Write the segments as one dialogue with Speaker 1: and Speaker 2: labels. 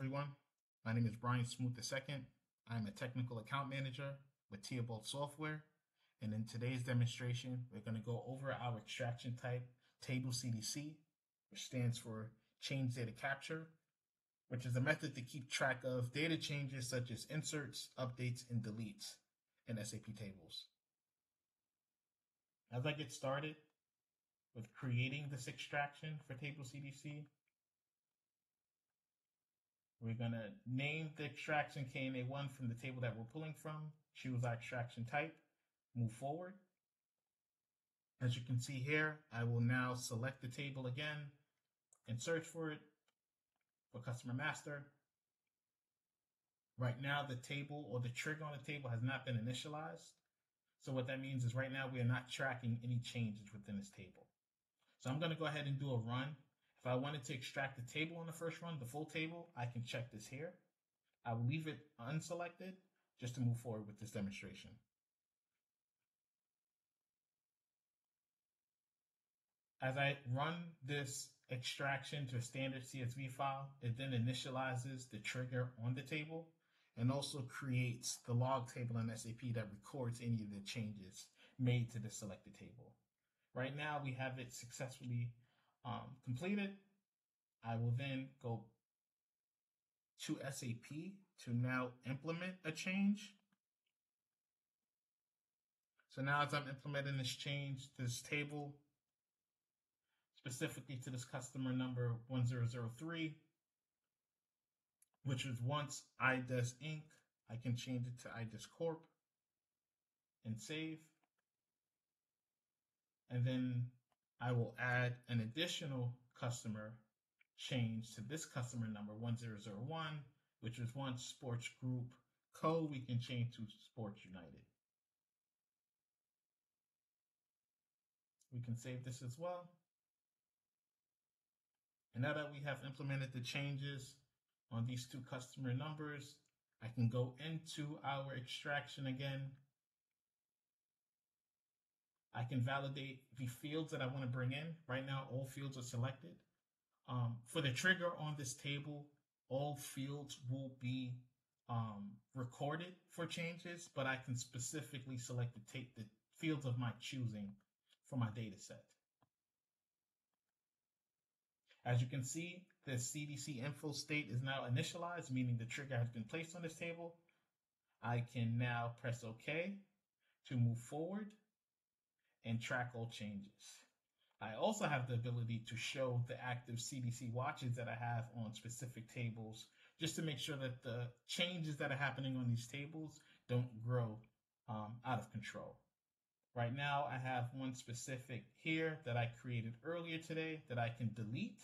Speaker 1: everyone. My name is Brian Smoot II. I'm a technical account manager with Theobald Software. And in today's demonstration, we're going to go over our extraction type, Table CDC, which stands for Change Data Capture, which is a method to keep track of data changes such as inserts, updates, and deletes in SAP tables. As I get started with creating this extraction for Table CDC, we're going to name the extraction KNA1 from the table that we're pulling from, choose our extraction type, move forward. As you can see here, I will now select the table again and search for it for customer master. Right now, the table or the trigger on the table has not been initialized. So what that means is right now we are not tracking any changes within this table. So I'm going to go ahead and do a run if I wanted to extract the table on the first run, the full table, I can check this here. I will leave it unselected just to move forward with this demonstration. As I run this extraction to a standard CSV file, it then initializes the trigger on the table and also creates the log table in SAP that records any of the changes made to the selected table. Right now, we have it successfully um, completed, I will then go to SAP to now implement a change. So now as I'm implementing this change, this table, specifically to this customer number 1003, which was once IDES Inc., I can change it to IDES Corp and save. And then I will add an additional customer change to this customer number 1001, which was once Sports Group Co. We can change to Sports United. We can save this as well. And now that we have implemented the changes on these two customer numbers, I can go into our extraction again I can validate the fields that I want to bring in. Right now, all fields are selected. Um, for the trigger on this table, all fields will be um, recorded for changes, but I can specifically select the, take the fields of my choosing for my data set. As you can see, the CDC info state is now initialized, meaning the trigger has been placed on this table. I can now press OK to move forward and track all changes. I also have the ability to show the active CDC watches that I have on specific tables just to make sure that the changes that are happening on these tables don't grow um, out of control. Right now, I have one specific here that I created earlier today that I can delete.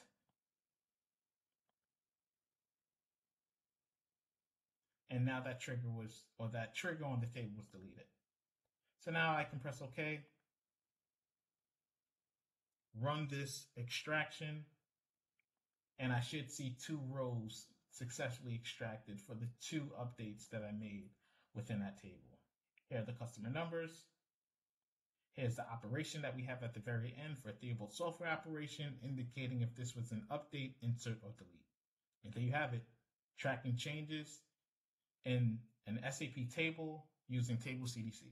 Speaker 1: And now that trigger was, or that trigger on the table was deleted. So now I can press OK run this extraction, and I should see two rows successfully extracted for the two updates that I made within that table. Here are the customer numbers. Here's the operation that we have at the very end for Theobald software operation, indicating if this was an update, insert, or delete. And there you have it, tracking changes in an SAP table using Table CDC.